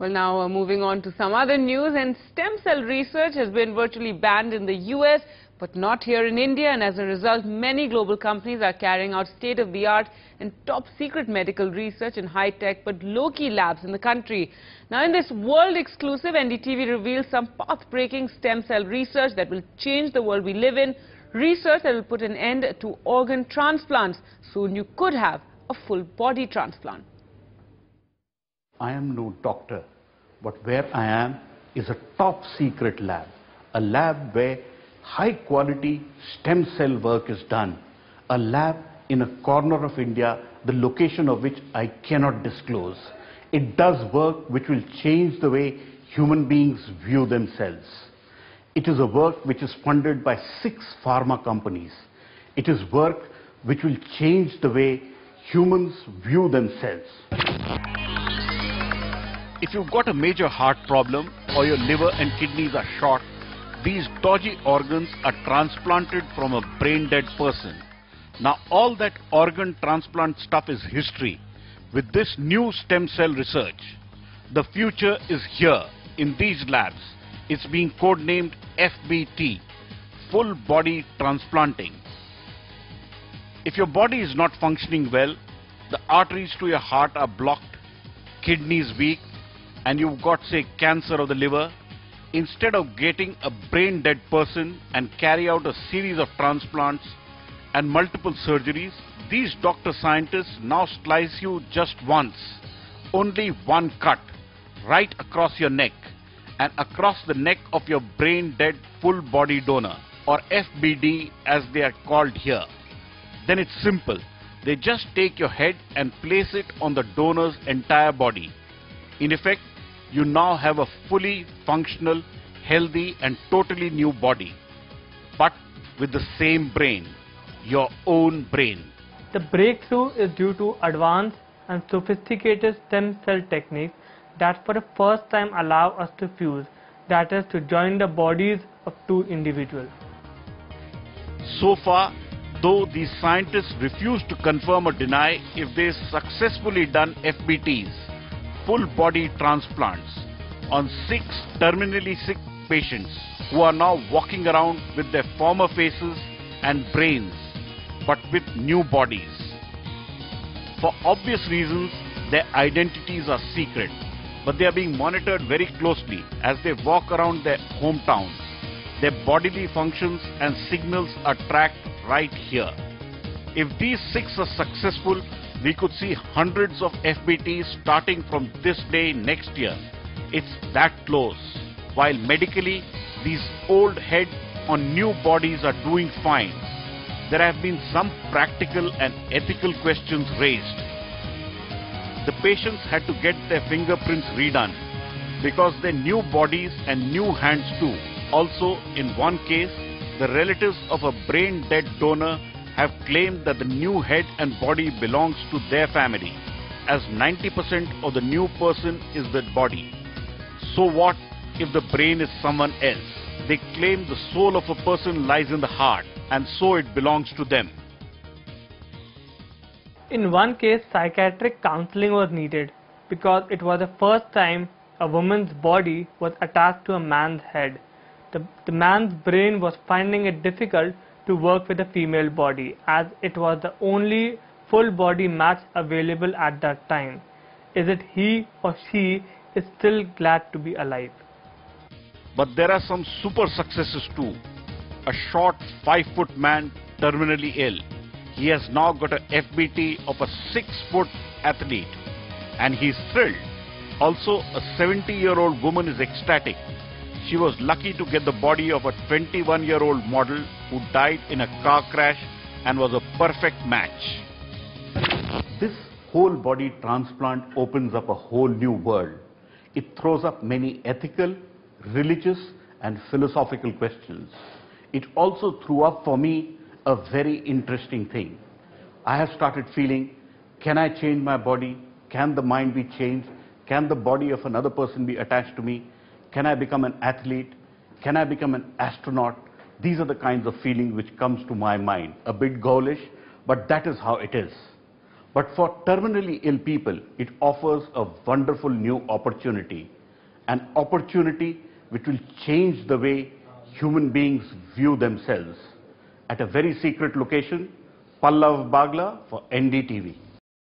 Well, now uh, moving on to some other news, and stem cell research has been virtually banned in the US, but not here in India, and as a result, many global companies are carrying out state-of-the-art and top-secret medical research in high-tech but low-key labs in the country. Now, in this world-exclusive, NDTV reveals some path-breaking stem cell research that will change the world we live in, research that will put an end to organ transplants. Soon you could have a full-body transplant. I am no doctor, but where I am is a top secret lab, a lab where high quality stem cell work is done, a lab in a corner of India, the location of which I cannot disclose. It does work which will change the way human beings view themselves. It is a work which is funded by six pharma companies. It is work which will change the way humans view themselves. If you've got a major heart problem or your liver and kidneys are short, these dodgy organs are transplanted from a brain dead person. Now all that organ transplant stuff is history. With this new stem cell research, the future is here in these labs. It's being codenamed FBT, Full Body Transplanting. If your body is not functioning well, the arteries to your heart are blocked, kidneys weak, and you've got say cancer of the liver, instead of getting a brain dead person and carry out a series of transplants and multiple surgeries, these doctor scientists now slice you just once, only one cut, right across your neck and across the neck of your brain dead full body donor or FBD as they are called here. Then it's simple. They just take your head and place it on the donor's entire body. In effect, you now have a fully functional, healthy and totally new body. But with the same brain, your own brain. The breakthrough is due to advanced and sophisticated stem cell techniques that for the first time allow us to fuse, that is to join the bodies of two individuals. So far, though these scientists refuse to confirm or deny if they successfully done FBTs, full body transplants on six terminally sick patients who are now walking around with their former faces and brains but with new bodies. For obvious reasons, their identities are secret, but they are being monitored very closely as they walk around their hometowns. Their bodily functions and signals are tracked right here. If these six are successful, we could see hundreds of FBTs starting from this day next year. It's that close. While medically, these old heads on new bodies are doing fine, there have been some practical and ethical questions raised. The patients had to get their fingerprints redone because their new bodies and new hands too. Also, in one case, the relatives of a brain dead donor have claimed that the new head and body belongs to their family, as 90% of the new person is the body. So what if the brain is someone else? They claim the soul of a person lies in the heart, and so it belongs to them. In one case, psychiatric counseling was needed because it was the first time a woman's body was attached to a man's head. The, the man's brain was finding it difficult to work with a female body as it was the only full body match available at that time. Is it he or she is still glad to be alive? But there are some super successes too. A short 5 foot man terminally ill. He has now got a FBT of a 6 foot athlete and he's thrilled. Also, a 70 year old woman is ecstatic she was lucky to get the body of a 21 year old model who died in a car crash and was a perfect match. This whole body transplant opens up a whole new world. It throws up many ethical, religious and philosophical questions. It also threw up for me a very interesting thing. I have started feeling, can I change my body? Can the mind be changed? Can the body of another person be attached to me? Can I become an athlete? Can I become an astronaut? These are the kinds of feeling which comes to my mind. A bit ghoulish, but that is how it is. But for terminally ill people, it offers a wonderful new opportunity, an opportunity which will change the way human beings view themselves. At a very secret location, Pallav Bagla for NDTV.